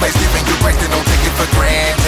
place, giving you praise, they don't take it for granted.